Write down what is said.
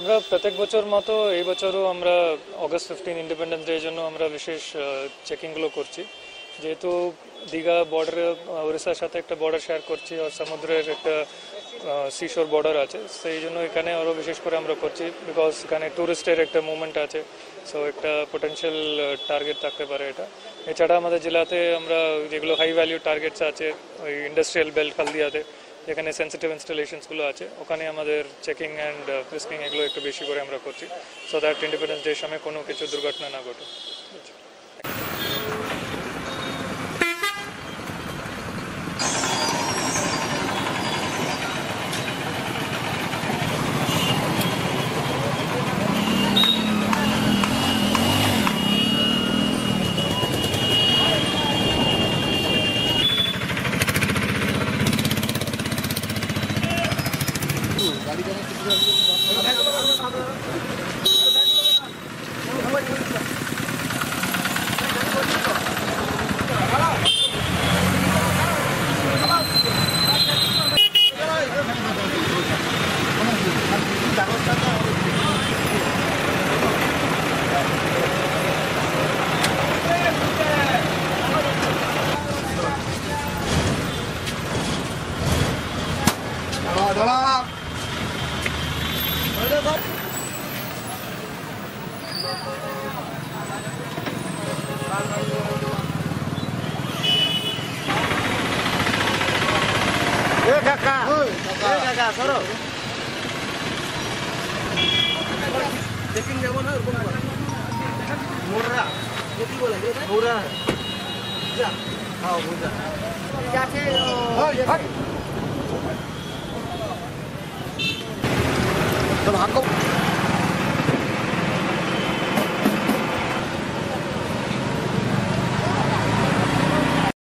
আমরা প্রত্যেক বছর মতো এই বছরও আমরা অগস্ট ফিফটিন ইন্ডিপেন্ডেন্স ডে জন্য আমরা বিশেষ চেকিংগুলো করছি। যেহেতু দীঘা বর্ডার উড়িষ্যার সাথে একটা বর্ডার শেয়ার করছি আর সমুদ্রের একটা সিশোর বর্ডার আছে, সেই জন্য এখানে আরও বিশেষ করে আমরা করছি বিকজ এখানে ট্যুরিস্টের একটা মুভমেন্ট আছে। সো একটা পোটেন্সিয়াল টার্গেট থাকতে পারে এটা। এছাড়া আমাদের জেলাতে আমরা যেগুলো হাই ভ্যালিউ টার্গেটস আছে, ওই ইন্ডাস্ট্রিয়াল বেল্ট হালদিয়াতে যেখানে সেন্সিটিভ ইনস্টলেশনসগুলো আছে, ওখানে আমাদের চেকিং অ্যান্ড ফ্রিস্কিং এগুলো একটু বেশি করে আমরা করছি সো দ্যাট ইন্ডিপেন্ডেন্স ডে সময় কোনো কিছু দুর্ঘটনা না ঘটে 好了。Kakak, kakak, kakak, sorok. लेकिन যেমন হয় ওরকম বলে মুরা যদি বলে মুরা যা খাও বুঝা যাচ্ছে 좀 한꺼번에